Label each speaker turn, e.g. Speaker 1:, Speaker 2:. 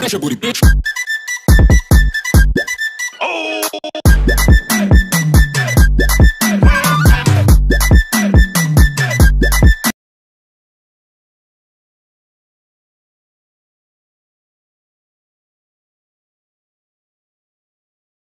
Speaker 1: Deixa booty bitch.